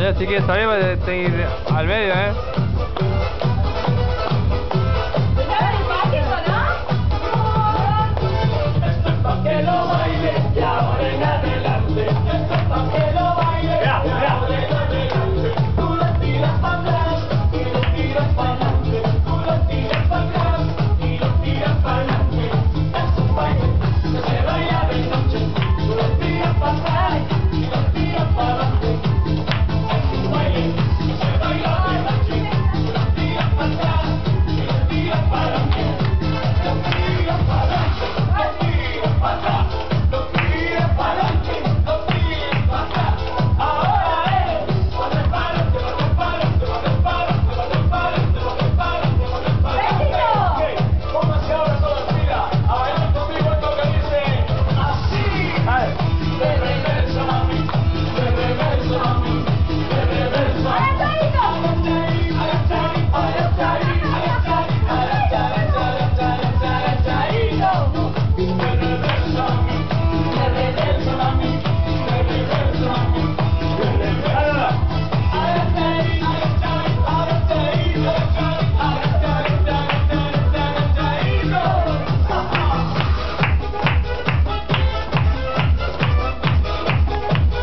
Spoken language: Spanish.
Adiós, chiquillos, salimos de, de al medio, ¿eh?